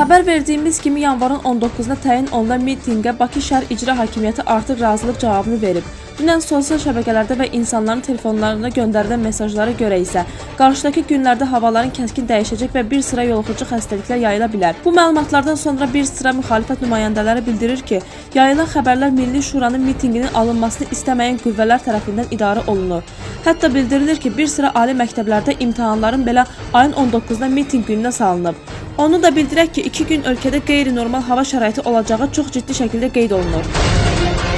Xəbər verdiyimiz kimi yanvarın 19-na təyin olunan mitinqə Bakı şəhər icra hakimiyyəti artıq razılıq cavabını verib. Dünən sosial şəbəkələrdə və insanların telefonlarına göndərilən mesajlara görə isə qarşıdakı günlərdə havaların kəskin dəyişəcək və bir sıra yoluxucu xəstəliklər yayıla bilər. Bu məlumatlardan sonra bir sıra müxalifət nümayəndələri bildirir ki, yayılan xəbərlər Milli Şuranın mitinqinin alınmasını istəməyən qüvvələr tərəfindən idarə olunur. Hətta bildirilir ki, bir sıra ali məktəblərdə imtahanların belə ayın 19-da mitinq gününə salınıb. Onu da bildirək ki, 2 gün ölkədə qeyri-normal hava şəraiti olacağı çox ciddi şəkildə qeyd olunur.